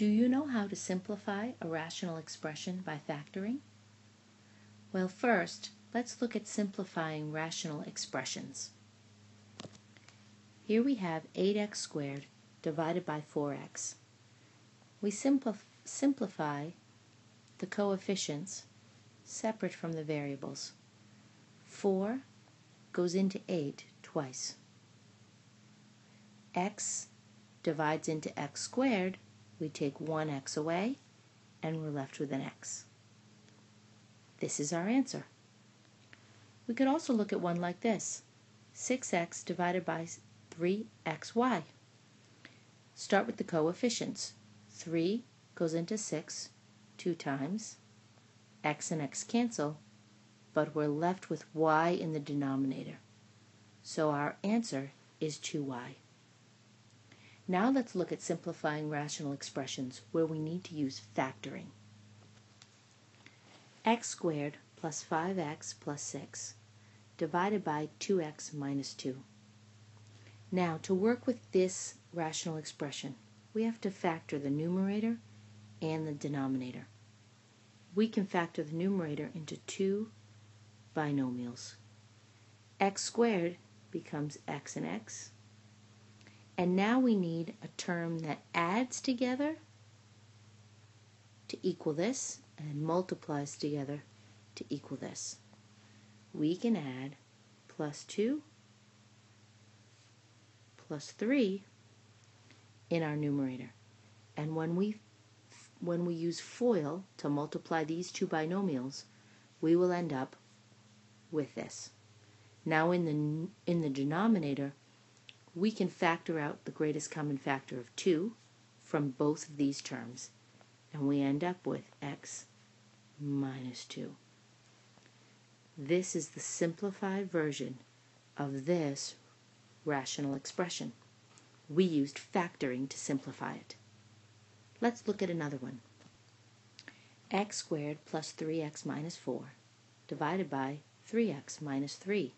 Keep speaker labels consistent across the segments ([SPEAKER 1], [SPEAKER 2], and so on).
[SPEAKER 1] Do you know how to simplify a rational expression by factoring? Well, first, let's look at simplifying rational expressions. Here we have 8x squared divided by 4x. We simplify the coefficients separate from the variables. 4 goes into 8 twice. x divides into x squared, we take 1x away, and we're left with an x. This is our answer. We could also look at one like this. 6x divided by 3xy. Start with the coefficients. 3 goes into 6 two times. x and x cancel, but we're left with y in the denominator. So our answer is 2y. Now let's look at simplifying rational expressions where we need to use factoring. x squared plus 5x plus 6 divided by 2x minus 2. Now to work with this rational expression, we have to factor the numerator and the denominator. We can factor the numerator into two binomials. x squared becomes x and x, and now we need a term that adds together to equal this and multiplies together to equal this. We can add plus 2 plus 3 in our numerator. And when we when we use FOIL to multiply these two binomials, we will end up with this. Now in the in the denominator, we can factor out the greatest common factor of 2 from both of these terms, and we end up with x minus 2. This is the simplified version of this rational expression. We used factoring to simplify it. Let's look at another one. x squared plus 3x minus 4 divided by 3x minus 3.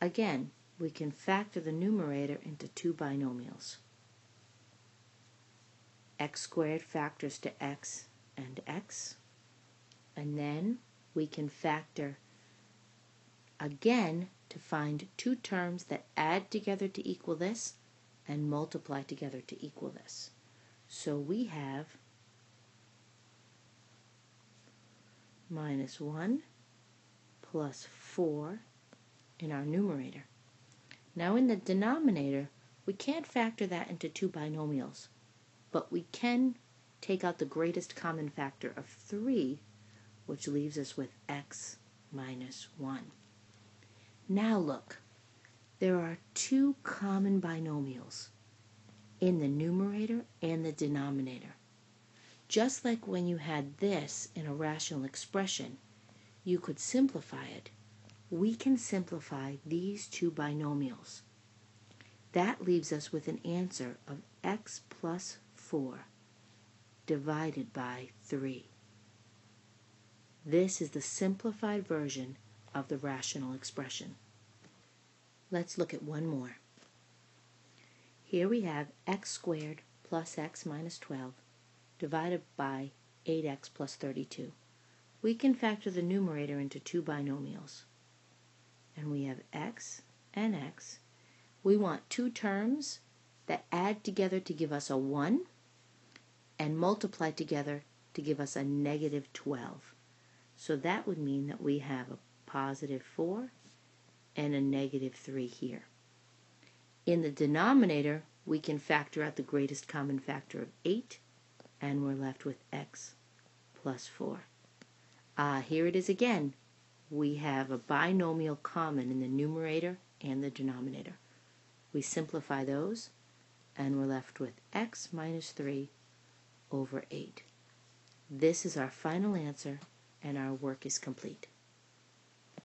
[SPEAKER 1] Again, we can factor the numerator into two binomials. x squared factors to x and x. And then we can factor again to find two terms that add together to equal this and multiply together to equal this. So we have minus 1 plus 4 in our numerator. Now in the denominator, we can't factor that into two binomials, but we can take out the greatest common factor of 3, which leaves us with x minus 1. Now look, there are two common binomials in the numerator and the denominator. Just like when you had this in a rational expression, you could simplify it we can simplify these two binomials. That leaves us with an answer of x plus 4 divided by 3. This is the simplified version of the rational expression. Let's look at one more. Here we have x squared plus x minus 12 divided by 8x plus 32. We can factor the numerator into two binomials and we have x and x. We want two terms that add together to give us a 1 and multiply together to give us a negative 12. So that would mean that we have a positive 4 and a negative 3 here. In the denominator, we can factor out the greatest common factor of 8, and we're left with x plus 4. Ah, here it is again we have a binomial common in the numerator and the denominator. We simplify those and we're left with x minus 3 over 8. This is our final answer and our work is complete.